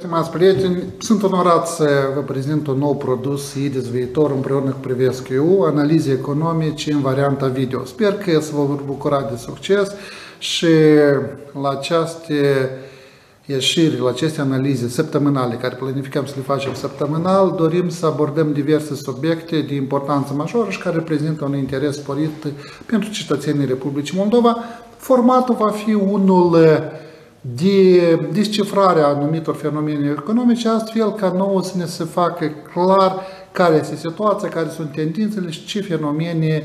Stimați prieteni, sunt onorat să vă prezint un nou produs IDES Viitor împreună cu Privesc EU, analize economice în varianta video. Sper că să vă vor bucura de succes și la aceste ieșiri, la aceste analize săptămânale, care planificăm să le facem săptămânal, dorim să abordăm diverse subiecte de importanță majoră și care reprezintă un interes sporit pentru cetățenii Republicii Moldova. Formatul va fi unul de descifrarea anumitor fenomene economice, astfel ca nouă să ne se facă clar care este situația, care sunt tendințele și ce fenomene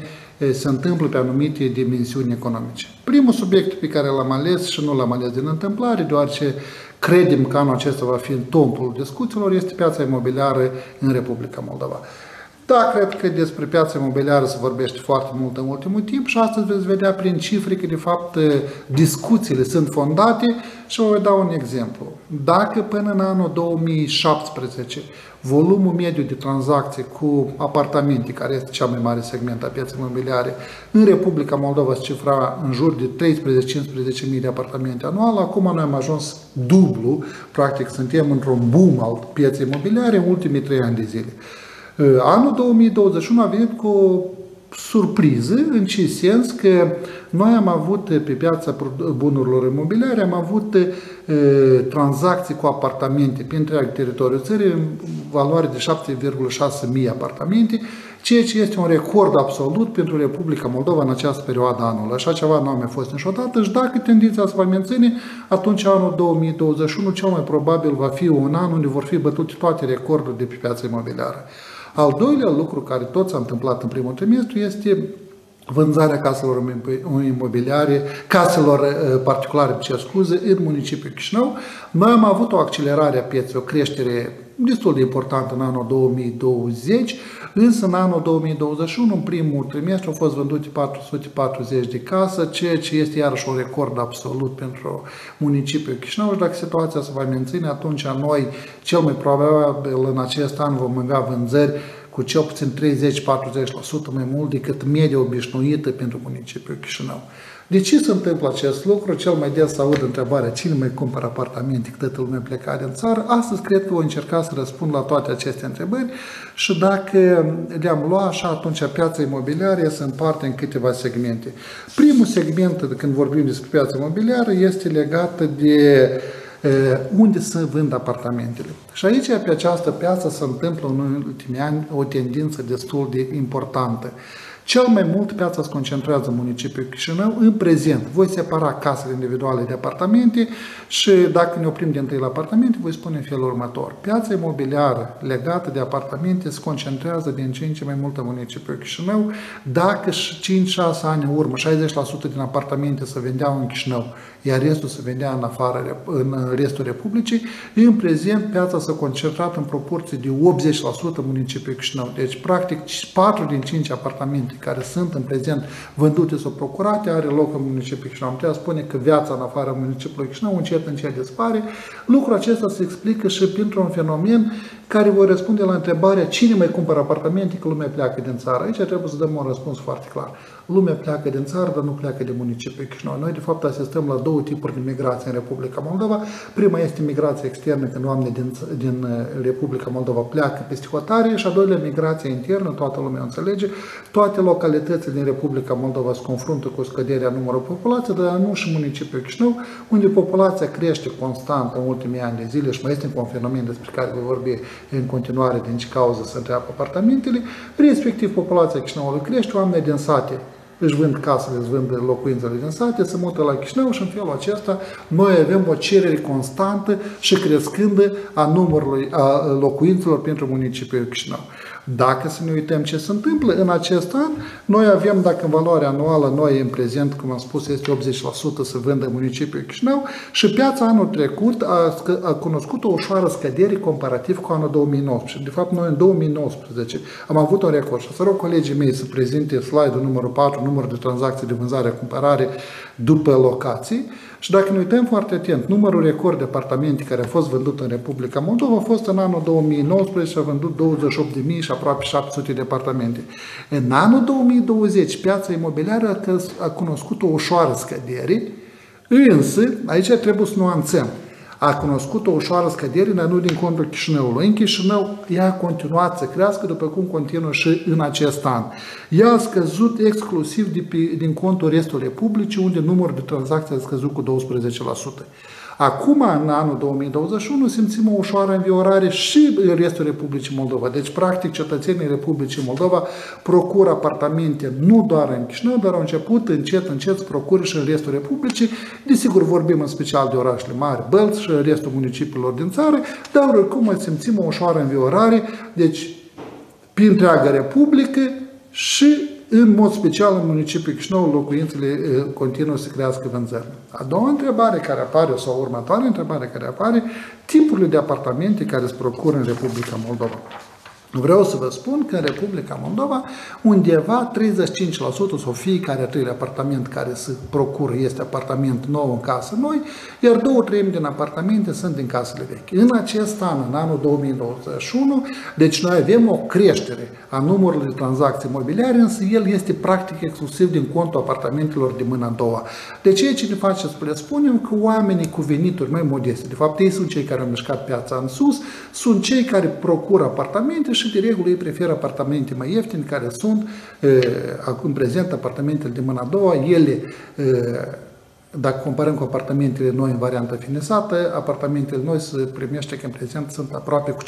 se întâmplă pe anumite dimensiuni economice. Primul subiect pe care l-am ales și nu l-am ales din întâmplare, deoarece credem că anul acesta va fi în tompul discuțiilor, este piața imobiliară în Republica Moldova. Da, cred că despre piața imobiliară se vorbește foarte mult în ultimul timp și astăzi veți vedea prin cifre că de fapt discuțiile sunt fondate și vă voi da un exemplu. Dacă până în anul 2017 volumul mediu de tranzacții cu apartamente, care este cel mai mare segment a pieței imobiliare, în Republica Moldova se cifra în jur de 13-15 mii de apartamente anual, acum noi am ajuns dublu, practic suntem într-un boom al pieței imobiliare în ultimii trei ani de zile. Anul 2021 a venit cu o surpriză, în ce sens că noi am avut pe piața bunurilor imobiliare, am avut e, tranzacții cu apartamente pe întreg teritoriul țării în valoare de 7,6 mii apartamente, ceea ce este un record absolut pentru Republica Moldova în această perioadă anului. Așa ceva nu a mai fost niciodată și dacă tendința se va menține, atunci anul 2021 cel mai probabil va fi un an unde vor fi bătute toate recordurile de pe piața imobiliară. Al doilea lucru care tot s-a întâmplat în primul trimestru este vânzarea caselor imobiliare, caselor uh, particulare, ce scuze, în municipiul Chișinău. Noi am avut o accelerare a pieței, o creștere destul de importantă în anul 2020, însă în anul 2021, în primul trimestru, au fost vândute 440 de case, ceea ce este iarăși un record absolut pentru municipiul Chișinău și dacă situația se va menține, atunci noi, cel mai probabil în acest an, vom avea vânzări cu cel puțin 30-40% mai mult decât media obișnuită pentru municipiul Chișinău. De ce se întâmplă acest lucru? Cel mai des aud întrebarea cine mai cumpără apartamente că toată lumea pleca din țară. Astăzi cred că voi încerca să răspund la toate aceste întrebări și dacă le-am luat așa, atunci piața imobiliară se împarte în câteva segmente. Primul segment, când vorbim despre piața imobiliară, este legată de unde se vând apartamentele. Și aici, pe această piață, se întâmplă în ultimii ani o tendință destul de importantă. Cel mai mult piața se concentrează în municipiul Chișinău. În prezent, voi separa casele individuale de apartamente și dacă ne oprim de întâi la apartamente, voi spune în felul următor. Piața imobiliară legată de apartamente se concentrează din ce în ce mai mult în municipiul Chișinău. Dacă 5-6 ani în urmă, 60% din apartamente se vendeau în Chișinău, iar restul se vendea în afară, în restul Republicii, în prezent piața s-a concentrat în proporție de 80% în municipiul Chișinău. Deci, practic, 4 din 5 apartamente care sunt în prezent vândute sau procurate are loc în municipiul Chișinău. Am putea spune că viața în afara municipiului Chișinău încet, încet dispare. Lucrul acesta se explică și pentru un fenomen care voi răspunde la întrebarea cine mai cumpără apartamente că lumea pleacă din țară. Aici trebuie să dăm un răspuns foarte clar. Lumea pleacă din țară, dar nu pleacă de municipiul Chișinău. Noi, de fapt, asistăm la două tipuri de migrație în Republica Moldova. Prima este migrația externă, când oamenii din, din uh, Republica Moldova pleacă peste hotare și a doilea migrația internă, toată lumea înțelege. Toate localitățile din Republica Moldova se confruntă cu scăderea numărului populației, dar nu și municipiul Chișinău, unde populația crește constant în ultimii ani de zile și mai este un fenomen despre care voi vorbi în continuare din ce cauză se întreabă apartamentele, respectiv populația Chișinăului crește, oamenii din sate își vând casele, își vând locuințele din sate, se mută la Chișinău și în felul acesta noi avem o cerere constantă și crescândă a numărului a locuințelor pentru municipiul Chișinău. Dacă să ne uităm ce se întâmplă în acest an, noi avem, dacă în valoarea anuală noi în prezent, cum am spus, este 80% să vândă municipiul Chișinău și piața anul trecut a, a cunoscut o ușoară scădere comparativ cu anul 2019. De fapt, noi în 2019 am avut un record și să rog colegii mei să prezinte slide-ul numărul 4, numărul de tranzacții de vânzare-cumpărare după locații și dacă ne uităm foarte atent, numărul record de apartamente care a fost vândut în Republica Moldova a fost în anul 2019 și a vândut 28.000 și aproape 700 de apartamente. În anul 2020, piața imobiliară a cunoscut o ușoară scădere, însă, aici trebuie să nuanțăm. A cunoscut o ușoară scădere, dar nu din contul Chișinăului. În Chișinău ea a continuat să crească, după cum continuă și în acest an. Ea a scăzut exclusiv din contul restul Republicii, unde numărul de tranzacții a scăzut cu 12%. Acum, în anul 2021, simțim o ușoară înviorare și în restul Republicii Moldova. Deci, practic, cetățenii Republicii Moldova procură apartamente nu doar în Chișinău, dar au început încet, încet să procure și în restul Republicii. Desigur, vorbim în special de orașele mari, Bălți și restul municipiilor din țară, dar oricum simțim o ușoară înviorare, deci, prin întreaga Republică și în mod special în municipiul Chișinău, locuințele continuă să crească vânzările. A doua întrebare care apare, sau următoarea întrebare care apare, tipurile de apartamente care se procură în Republica Moldova. Vreau să vă spun că în Republica Moldova undeva 35% sau fiecare a treilea apartament care se procură este apartament nou în casă noi, iar două treimi din apartamente sunt din casele vechi. În acest an, în anul 2021, deci noi avem o creștere a numărului de tranzacții imobiliare, însă el este practic exclusiv din contul apartamentelor de mâna a doua. De ce ce ne face să le spunem că oamenii cu venituri mai modeste, de fapt ei sunt cei care au mișcat piața în sus, sunt cei care procură apartamente și de regulă ei preferă apartamente mai ieftine care sunt, în prezent, apartamentele de mâna a doua, ele dacă comparăm cu apartamentele noi în variantă finisată, apartamentele noi se primește că în prezent sunt aproape cu 50%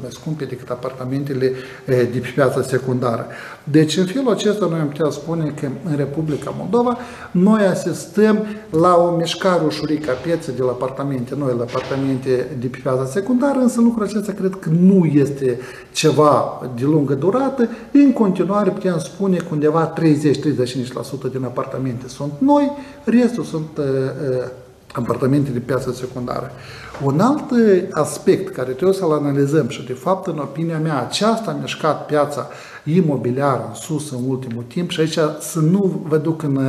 mai scumpe decât apartamentele de pe piața secundară. Deci, în felul acesta, noi am putea spune că în Republica Moldova noi asistăm la o mișcare ușurică a pieței de la apartamente noi la apartamente de pe piața secundară, însă lucrul acesta cred că nu este ceva de lungă durată. În continuare putem spune că undeva 30-35% din apartamente sunt noi, restul sunt uh, uh, apartamente de piață secundară. Un alt uh, aspect care trebuie să-l analizăm și de fapt în opinia mea aceasta a mișcat piața imobiliară în sus în ultimul timp și aici să nu vă duc în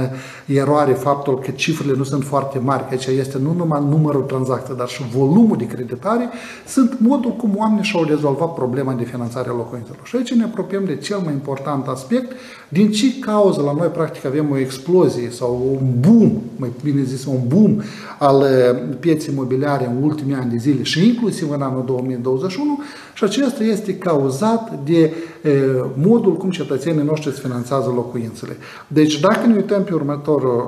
eroare faptul că cifrele nu sunt foarte mari, că aici este nu numai numărul tranzacției, dar și volumul de creditare, sunt modul cum oamenii și-au rezolvat problema de finanțare a locuințelor. Și aici ne apropiem de cel mai important aspect, din ce cauză la noi practic avem o explozie sau un boom, mai bine zis un boom al pieței imobiliare în ultimii ani de zile și inclusiv în anul 2021 și acesta este cauzat de modul cum cetățenii noștri îți finanțează locuințele. Deci dacă ne uităm pe următorul,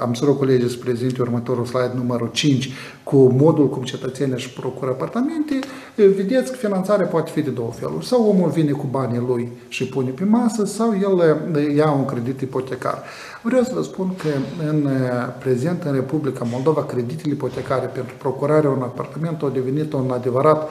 am să rog colegii să prezinte următorul slide numărul 5 cu modul cum cetățenii își procură apartamente, vedeți că finanțarea poate fi de două feluri. Sau omul vine cu banii lui și pune pe masă, sau el ia un credit ipotecar. Vreau să vă spun că în prezent în Republica Moldova creditele ipotecare pentru procurarea unui apartament au devenit un adevărat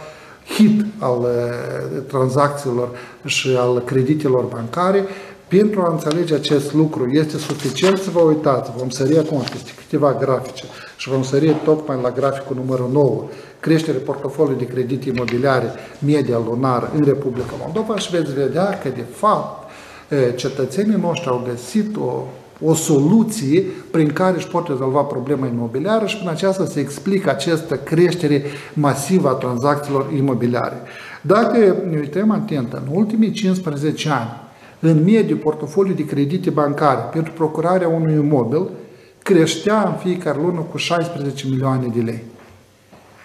hit al eh, tranzacțiilor și al creditelor bancare. Pentru a înțelege acest lucru, este suficient să vă uitați, vom sări acum peste câteva grafice și vom sări tocmai la graficul numărul 9, creștere portofoliului de credit imobiliare media lunară în Republica Moldova și veți vedea că, de fapt, eh, cetățenii noștri au găsit o o soluție prin care își pot rezolva problema imobiliară și prin aceasta se explică această creștere masivă a tranzacțiilor imobiliare. Dacă ne uităm atent, în ultimii 15 ani, în medie, portofoliul de credite bancare pentru procurarea unui imobil creștea în fiecare lună cu 16 milioane de lei.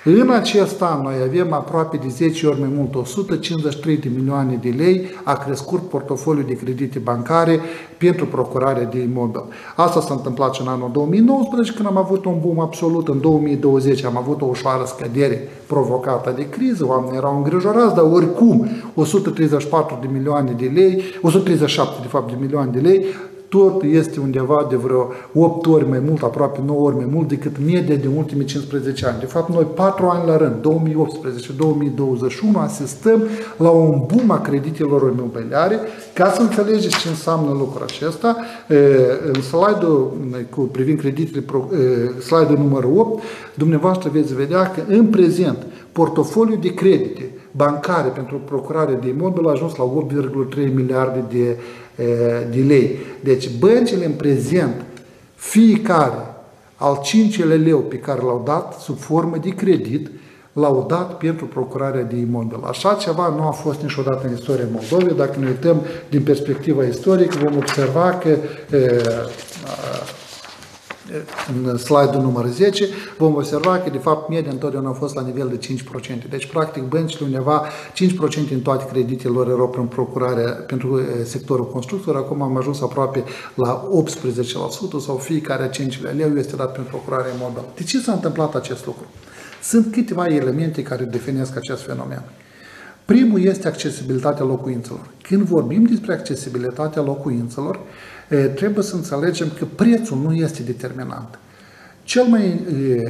În acest an noi avem aproape de 10 ori mai mult, 153 de milioane de lei a crescut portofoliul de credite bancare pentru procurarea de imobil. Asta s-a întâmplat și în anul 2019 când am avut un boom absolut. În 2020 am avut o ușoară scădere provocată de criză, oamenii erau îngrijorați, dar oricum 134 de milioane de lei, 137 de fapt de milioane de lei tot este undeva de vreo 8 ori mai mult, aproape 9 ori mai mult decât media din ultimii 15 ani. De fapt, noi 4 ani la rând, 2018-2021, asistăm la un boom a creditelor imobiliare. Ca să înțelegeți ce înseamnă lucrul acesta, în slide-ul cu privind creditele, slide-ul numărul 8, dumneavoastră veți vedea că în prezent portofoliul de credite bancare pentru procurare de imobil a ajuns la 8,3 miliarde de de lei. Deci băncile în prezent, fiecare al cincilea leu pe care l-au dat sub formă de credit, l-au dat pentru procurarea de imobil. Așa ceva nu a fost niciodată în istoria Moldovei. Dacă ne uităm din perspectiva istorică, vom observa că e, în slide-ul numărul 10, vom observa că de fapt media întotdeauna a fost la nivel de 5%. Deci practic băncile undeva 5% în toate creditele lor erau prin procurare pentru sectorul construcțiilor, acum am ajuns aproape la 18% sau fiecare 5 leu este dat prin procurare în mod De ce s-a întâmplat acest lucru? Sunt câteva elemente care definesc acest fenomen. Primul este accesibilitatea locuințelor. Când vorbim despre accesibilitatea locuințelor, trebuie să înțelegem că prețul nu este determinant. Cel mai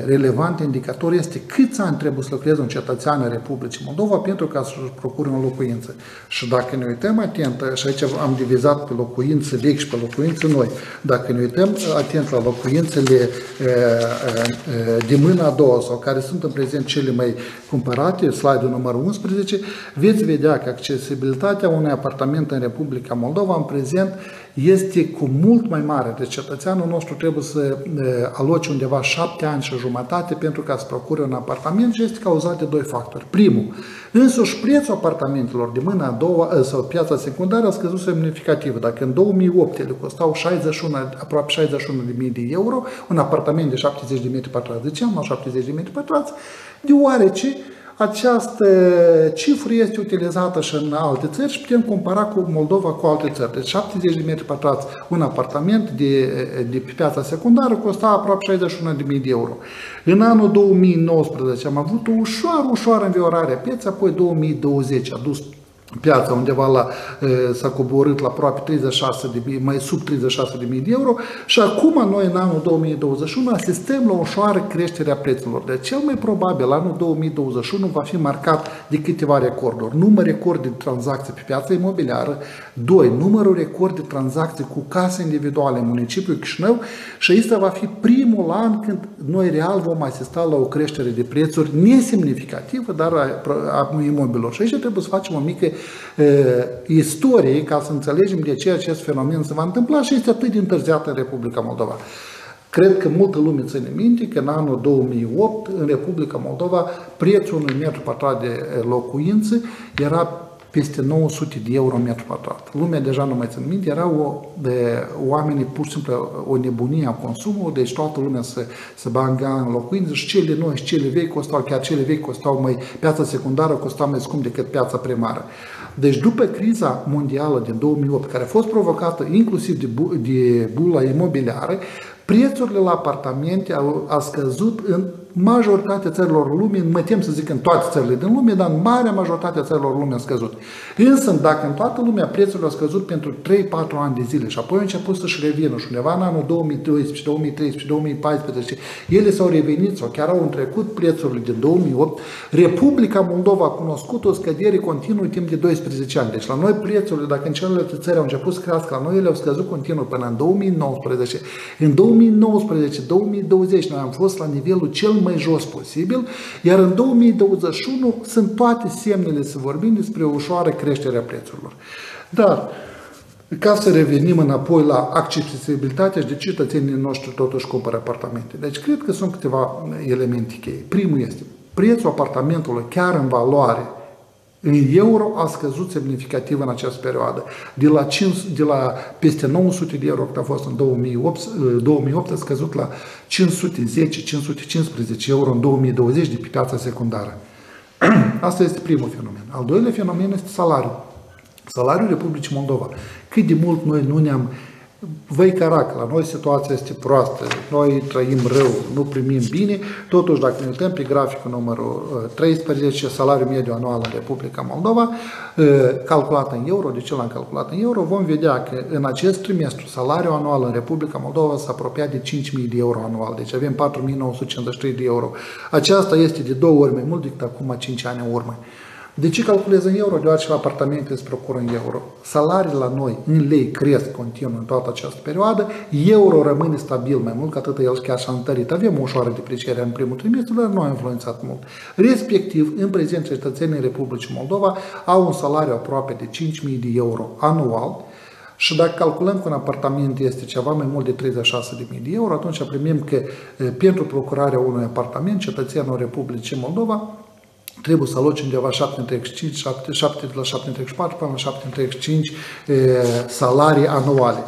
relevant indicator este câți ani trebuie să lucreze un cetățean în Republicii Moldova pentru ca să-și procure o locuință. Și dacă ne uităm atent, și aici am divizat pe locuințe vechi și pe locuințe noi, dacă ne uităm atent la locuințele de mâna a doua sau care sunt în prezent cele mai cumpărate, slide-ul numărul 11, veți vedea că accesibilitatea unui apartament în Republica Moldova în prezent este cu mult mai mare. Deci cetățeanul nostru trebuie să aloce undeva șapte ani și jumătate pentru ca să procure un apartament și este cauzat de doi factori. Primul, însuși prețul apartamentelor de mâna a doua sau piața secundară a scăzut semnificativ. Dacă în 2008 ele costau 61, aproape 61 de mii de euro, un apartament de 70 de metri pătrați, ziceam, la 70 de metri pătrați, deoarece această cifră este utilizată și în alte țări și putem compara cu Moldova cu alte țări. Deci 70 de metri pătrați un apartament de, de pe piața secundară costa aproape 61.000 de euro. În anul 2019 am avut o ușoară, ușoară înviorare a pieței, apoi 2020 a dus piața undeva la, s-a coborât la aproape 36 de mii, mai sub 36 de mii de euro și acum noi în anul 2021 asistăm la o ușoară creștere a prețurilor. Deci cel mai probabil anul 2021 va fi marcat de câteva recorduri. Număr record de tranzacții pe piața imobiliară, doi, numărul record de tranzacții cu case individuale în municipiul Chișinău și acesta va fi primul an când noi real vom asista la o creștere de prețuri nesemnificativă, dar a, a imobilor. Și aici trebuie să facem o mică istorie ca să înțelegem de ce acest fenomen se va întâmpla și este atât de întârziat în Republica Moldova. Cred că multă lume ține minte că în anul 2008 în Republica Moldova prețul unui metru pătrat de locuință era peste 900 de euro metru pătrat. Lumea deja nu mai țin minte, era o, de, oamenii pur și simplu o nebunie a consumului, deci toată lumea se, se banga în locuințe și cele noi și cele vechi costau, chiar cele vechi costau mai, piața secundară costa mai scump decât piața primară. Deci după criza mondială din 2008, care a fost provocată inclusiv de, bu- de bula imobiliară, prețurile la apartamente au, au scăzut în majoritatea țărilor lumii, mă tem să zic în toate țările din lume, dar în marea majoritate a țărilor lumii a scăzut. Însă, dacă în toată lumea prețurile au scăzut pentru 3-4 ani de zile și apoi au început să-și revină și undeva în anul 2012, 2013, 2014, ele s-au revenit sau chiar au întrecut prețurile din 2008, Republica Moldova a cunoscut o scădere continuă timp de 12 ani. Deci la noi prețurile, dacă în celelalte țări au început să crească, la noi ele au scăzut continuu până în 2019. În 2019-2020 noi am fost la nivelul cel mai jos posibil, iar în 2021 sunt toate semnele să vorbim despre o ușoară creștere a prețurilor. Dar, ca să revenim înapoi la accesibilitatea și de cetățenii noștri totuși cumpără apartamente. Deci cred că sunt câteva elemente cheie. Primul este prețul apartamentului chiar în valoare în euro a scăzut semnificativ în această perioadă. De la, 5, de la peste 900 de euro, cât a fost în 2008, 2008 a scăzut la 510-515 euro în 2020 de pe piața secundară. Asta este primul fenomen. Al doilea fenomen este salariul. Salariul Republicii Moldova. Cât de mult noi nu ne-am uh, Văi Carac, la noi situația este proastă, noi trăim rău, nu primim bine, totuși dacă ne uităm pe graficul numărul 13, uh, salariul mediu anual în Republica Moldova, uh, calculat în euro, de ce l-am calculat în euro, vom vedea că în acest trimestru salariul anual în Republica Moldova s-a apropiat de 5.000 de euro anual, deci avem 4.953 de euro. Aceasta este de două ori mai mult decât acum 5 ani în urmă. De ce calculez în euro? Deoarece la apartamente se procură în euro. Salariile la noi în lei cresc continuu în toată această perioadă, euro rămâne stabil mai mult, că atât el chiar și-a întărit. Avem o ușoară depreciere în primul trimestru, dar nu a influențat mult. Respectiv, în prezent, cetățenii Republicii Moldova au un salariu aproape de 5.000 de euro anual, și dacă calculăm că un apartament este ceva mai mult de 36.000 de euro, atunci primim că pentru procurarea unui apartament, cetățenul Republicii Moldova trebuie să aloci undeva 7,35, 7, 7 la 7,34 până la 7,35 salarii anuale.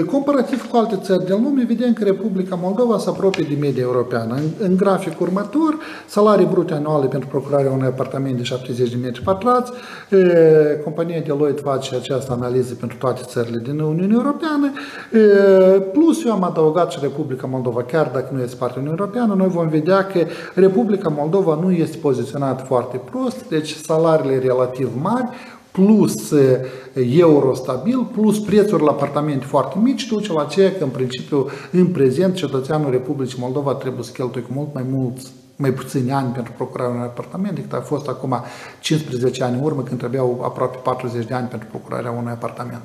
Comparativ cu alte țări din lume, vedem că Republica Moldova se apropie de media europeană. În, în grafic următor, salarii brute anuale pentru procurarea unui apartament de 70 de metri pătrați, compania Deloitte face această analiză pentru toate țările din Uniunea Europeană, plus eu am adăugat și Republica Moldova, chiar dacă nu este parte Uniunea Europeană, noi vom vedea că Republica Moldova nu este poziționată foarte prost, deci salariile relativ mari, plus euro stabil, plus prețuri la apartamente foarte mici, duce la ceea că, în principiu, în prezent, cetățeanul Republicii Moldova trebuie să cheltuie cu mult mai mulți mai puțini ani pentru procurarea unui apartament decât a fost acum 15 ani în urmă, când trebuiau aproape 40 de ani pentru procurarea unui apartament.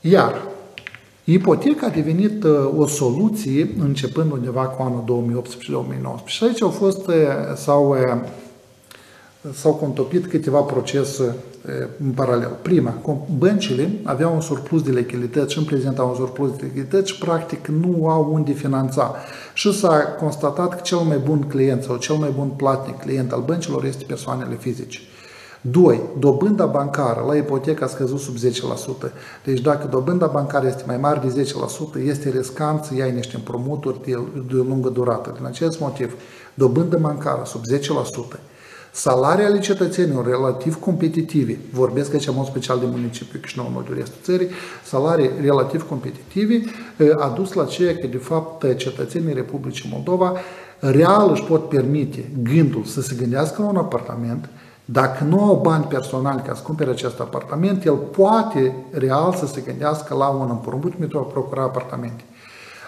Iar Ipoteca a devenit o soluție începând undeva cu anul 2018-2019. Și aici au fost sau s-au contopit câteva procese în paralel. Prima, băncile aveau un surplus de lichidități și în prezent au un surplus de lichidități și practic nu au unde finanța. Și s-a constatat că cel mai bun client sau cel mai bun platnic client al băncilor este persoanele fizice. 2. Dobânda bancară la ipotecă a scăzut sub 10%. Deci dacă dobânda bancară este mai mare de 10%, este riscant să iei niște împrumuturi de, de lungă durată. Din acest motiv, dobândă bancară sub 10%, Salarii ale cetățenilor relativ competitive, vorbesc aici în mod special de municipiu Chișinău, în de restul țării, salarii relativ competitive a dus la ceea că, de fapt, cetățenii Republicii Moldova real își pot permite gândul să se gândească la un apartament, dacă nu au bani personali ca să cumpere acest apartament, el poate real să se gândească la un împrumut pentru a procura apartamente.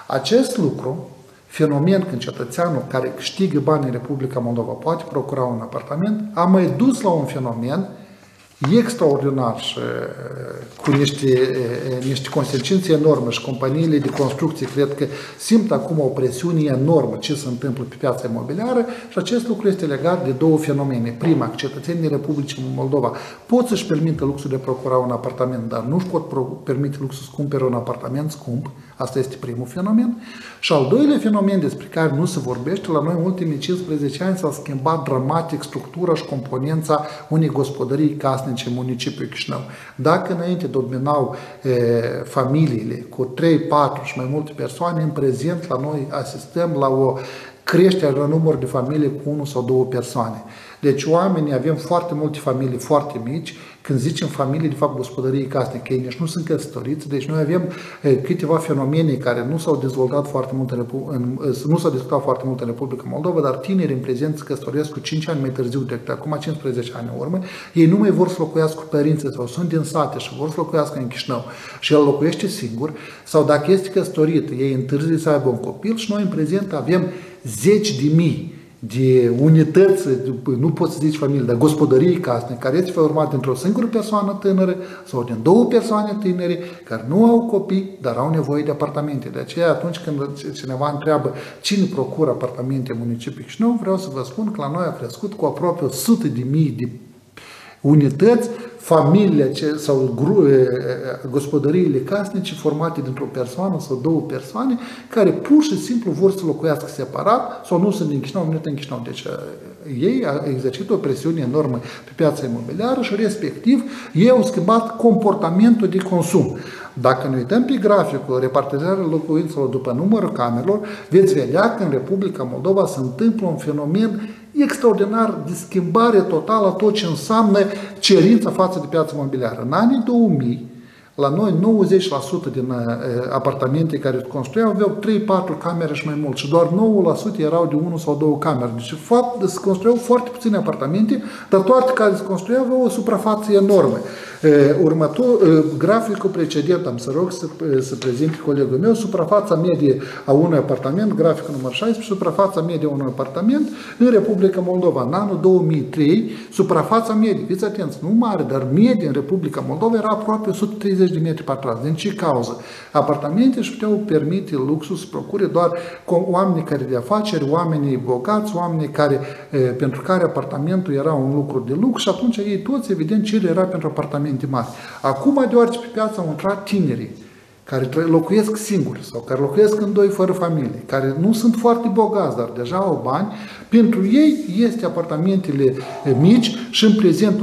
Acest lucru fenomen când cetățeanul care câștigă bani în Republica Moldova poate procura un apartament, a mai dus la un fenomen extraordinar și cu niște, niște consecințe enorme și companiile de construcție cred că simt acum o presiune enormă ce se întâmplă pe piața imobiliară și acest lucru este legat de două fenomene. Prima, cetățenii Republicii Moldova pot să-și permită luxul de procura un apartament, dar nu își pot permite luxul să cumpere un apartament scump, Asta este primul fenomen. Și al doilea fenomen despre care nu se vorbește, la noi în ultimii 15 ani s-a schimbat dramatic structura și componența unei gospodării casnice în municipiul Chișinău. Dacă înainte dominau e, familiile cu 3, 4 și mai multe persoane, în prezent la noi asistăm la o creștere la număr de familii cu 1 sau 2 persoane. Deci oamenii, avem foarte multe familii foarte mici, când zicem familie, de fapt gospodării casnice, ei nici nu sunt căsătoriți, deci noi avem câteva fenomene care nu s-au dezvoltat foarte mult în, în, nu s-au discutat foarte mult în Republica Moldova, dar tineri în prezent se căsătoresc cu 5 ani mai târziu decât acum 15 ani în urmă, ei nu mai vor să locuiască cu părinții sau sunt din sate și vor să locuiască în Chișinău. Și el locuiește singur, sau dacă este căsătorit, ei întârzi să aibă un copil și noi în prezent avem zeci de mii de unități, nu poți să zici familie, dar gospodării casnice, care este format dintr-o singură persoană tânără sau din două persoane tinere care nu au copii, dar au nevoie de apartamente. De aceea, atunci când cineva întreabă cine procură apartamente în municipiul Chișinău, vreau să vă spun că la noi a crescut cu aproape 100 de mii de unități familiile sau gospodăriile casnice formate dintr-o persoană sau două persoane care pur și simplu vor să locuiască separat sau nu sunt din Chișinău, nu din Chișinău. Deci ei exercită o presiune enormă pe piața imobiliară și respectiv ei au schimbat comportamentul de consum. Dacă ne uităm pe graficul repartizarea locuințelor după numărul camerelor, veți vedea că în Republica Moldova se întâmplă un fenomen extraordinar de schimbare totală a tot ce înseamnă cerința față de piața imobiliară. În anii 2000, la noi 90% din uh, apartamente care se construiau aveau 3-4 camere și mai mult și doar 9% erau de 1 sau 2 camere. Deci fapt, se construiau foarte puține apartamente, dar toate care se construiau aveau o suprafață enormă. Următor, graficul precedent, am să rog să, să prezint colegul meu, suprafața medie a unui apartament, graficul număr 16, suprafața medie a unui apartament în Republica Moldova. În anul 2003, suprafața medie, fiți atenți, nu mare, dar medie în Republica Moldova era aproape 130 de metri pătrați. Din ce cauză? Apartamente își puteau permite luxul să procure doar oamenii care de afaceri, oamenii bogați, oamenii care, pentru care apartamentul era un lucru de lux și atunci ei toți, evident, ce era pentru apartament apartamente mari. Acum, deoarece pe piață au intrat tinerii care locuiesc singuri sau care locuiesc în doi fără familie, care nu sunt foarte bogați, dar deja au bani, pentru ei este apartamentele mici și în prezent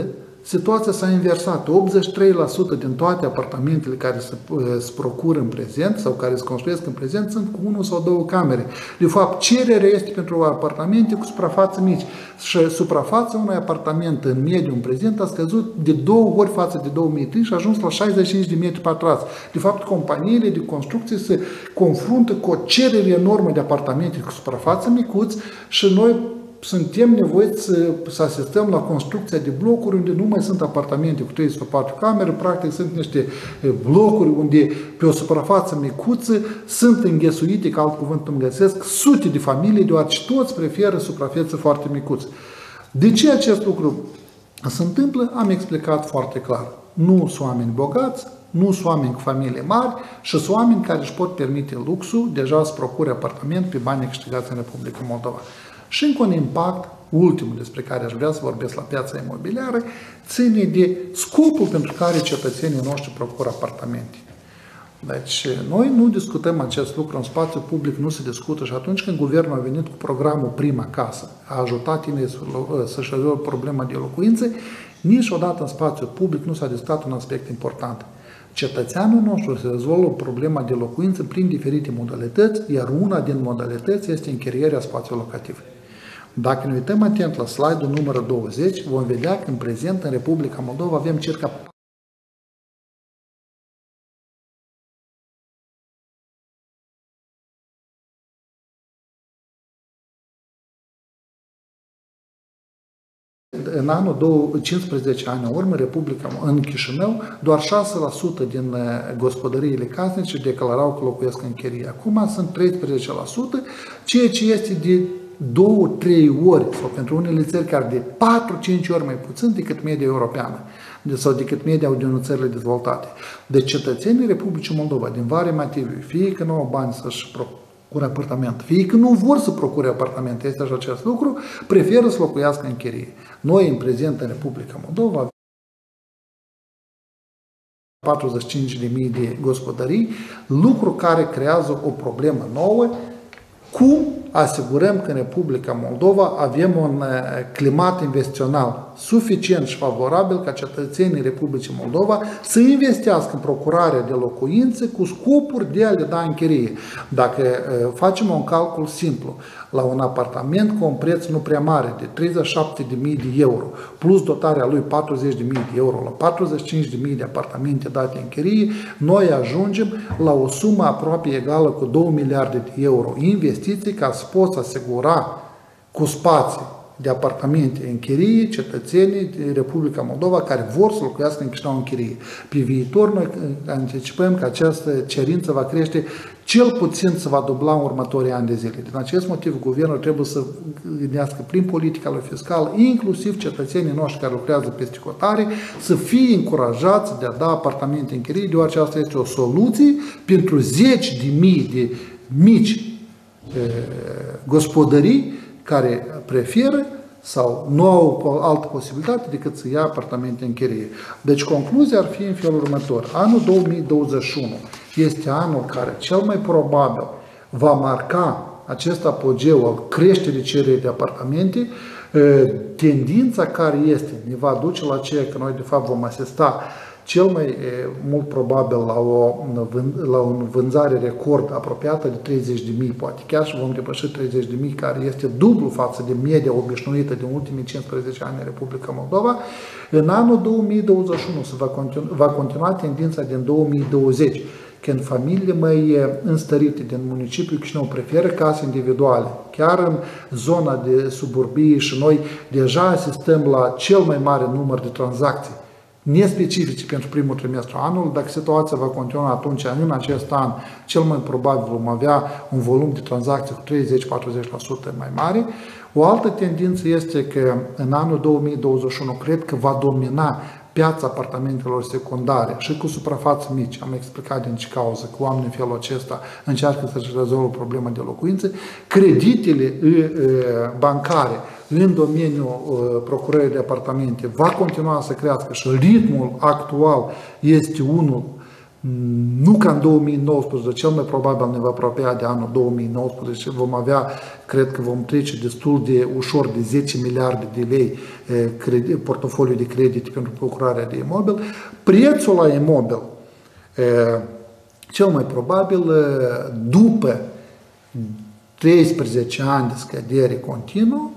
83% situația s-a inversat. 83% din toate apartamentele care se, se procură în prezent sau care se construiesc în prezent sunt cu unul sau două camere. De fapt, cererea este pentru apartamente cu suprafață mici și suprafața unui apartament în mediu în prezent a scăzut de două ori față de 2003 și a ajuns la 65 de metri pătrați. De fapt, companiile de construcție se confruntă cu o cerere enormă de apartamente cu suprafață micuți și noi suntem nevoiți să, să asistăm la construcția de blocuri unde nu mai sunt apartamente cu 3 sau 4 camere, practic sunt niște blocuri unde pe o suprafață micuță sunt înghesuite, ca alt cuvânt îmi găsesc, sute de familii, deoarece toți preferă suprafețe foarte micuți. De ce acest lucru se întâmplă? Am explicat foarte clar. Nu sunt oameni bogați, nu sunt oameni cu familie mari și sunt oameni care își pot permite luxul deja să procure apartament pe banii câștigați în Republica Moldova. Și încă un impact, ultimul despre care aș vrea să vorbesc la piața imobiliară, ține de scopul pentru care cetățenii noștri procură apartamente. Deci, noi nu discutăm acest lucru în spațiu public, nu se discută și atunci când guvernul a venit cu programul Prima Casă, a ajutat tine să-și rezolvă problema de locuințe, niciodată în spațiu public nu s-a discutat un aspect important. Cetățeanul nostru se rezolvă problema de locuință prin diferite modalități, iar una din modalități este închirierea spațiului locativ. Dacă ne uităm atent la slide-ul numărul 20, vom vedea că în prezent în Republica Moldova avem circa în anul 15 ani în urmă, Republica, în Chișinău, doar 6% din uh, gospodăriile casnice declarau că locuiesc în chirie. Acum sunt 13%, ceea ce este de două, trei ori, sau pentru unele țări chiar de 4-5 ori mai puțin decât media europeană sau decât media din țările dezvoltate. Deci cetățenii Republicii Moldova, din vari motive, fie că nu au bani să-și procure apartament, fie că nu vor să procure apartament, este așa acest lucru, preferă să locuiască în chirie. Noi, în prezent, în Republica Moldova, 45.000 de gospodării, lucru care creează o problemă nouă, cum asigurăm că în Republica Moldova avem un climat investițional suficient și favorabil ca cetățenii Republicii Moldova să investească în procurarea de locuințe cu scopuri de a le da închirie. Dacă facem un calcul simplu, la un apartament cu un preț nu prea mare, de 37.000 de euro, plus dotarea lui 40.000 de euro, la 45.000 de apartamente date în chirie, noi ajungem la o sumă aproape egală cu 2 miliarde de euro investiții ca să poți asigura cu spații de apartamente în chirie cetățenii din Republica Moldova care vor să locuiască în Chișinău în chirie. Pe viitor noi anticipăm că această cerință va crește cel puțin să va dubla în următorii ani de zile. Din acest motiv, guvernul trebuie să gândească prin politica lui fiscală, inclusiv cetățenii noștri care lucrează peste cotare, să fie încurajați de a da apartamente în chirie, deoarece asta este o soluție pentru zeci de mii de mici e, gospodării care preferă sau nu au o altă posibilitate decât să ia apartamente în chirie. Deci concluzia ar fi în felul următor. Anul 2021 este anul care cel mai probabil va marca acest apogeu al creșterii cererii de apartamente, tendința care este ne va duce la ceea că noi de fapt vom asista cel mai mult probabil la o, la o vânzare record apropiată de 30.000, poate. Chiar și vom depăși 30.000, care este dublu față de media obișnuită din ultimii 15 ani în Republica Moldova. În anul 2021 se va continua, va continua tendința din 2020 când familiile mai înstărite din municipiul Chișinău preferă case individuale, chiar în zona de suburbie și noi deja asistăm la cel mai mare număr de tranzacții nespecifice pentru primul trimestru anului. Dacă situația va continua atunci, în acest an, cel mai probabil vom avea un volum de tranzacții cu 30-40% mai mare. O altă tendință este că în anul 2021 cred că va domina piața apartamentelor secundare și cu suprafață mici, am explicat din ce cauză, cu oameni în felul acesta încearcă să-și rezolvă problema de locuințe, creditele bancare în domeniul procurării de apartamente va continua să crească și ritmul actual este unul nu ca în 2019, cel mai probabil ne va apropia de anul 2019, vom avea, cred că vom trece destul de ușor de 10 miliarde de lei credit, portofoliu de credit pentru procurarea de imobil. Prețul la imobil, cel mai probabil, după 13 ani de scădere continuă,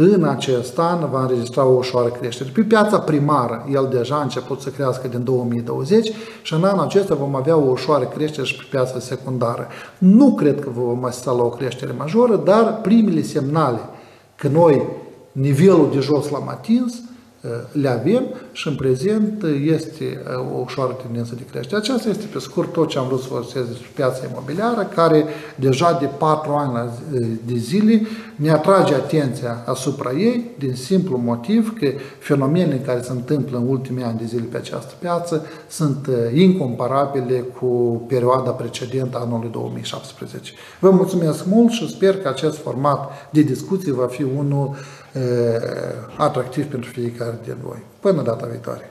în acest an va înregistra o ușoară creștere. Pe piața primară, el deja a început să crească din 2020 și în anul acesta vom avea o ușoară creștere și pe piața secundară. Nu cred că vom asista la o creștere majoră, dar primele semnale că noi nivelul de jos l-am atins, le avem și în prezent este o ușoară tendință de creștere. Aceasta este pe scurt tot ce am vrut să vă despre piața imobiliară, care deja de patru ani de zile ne atrage atenția asupra ei din simplu motiv că fenomenele care se întâmplă în ultimii ani de zile pe această piață sunt incomparabile cu perioada precedentă anului 2017. Vă mulțumesc mult și sper că acest format de discuție va fi unul atractiv pentru fiecare din voi. Până data viitoare!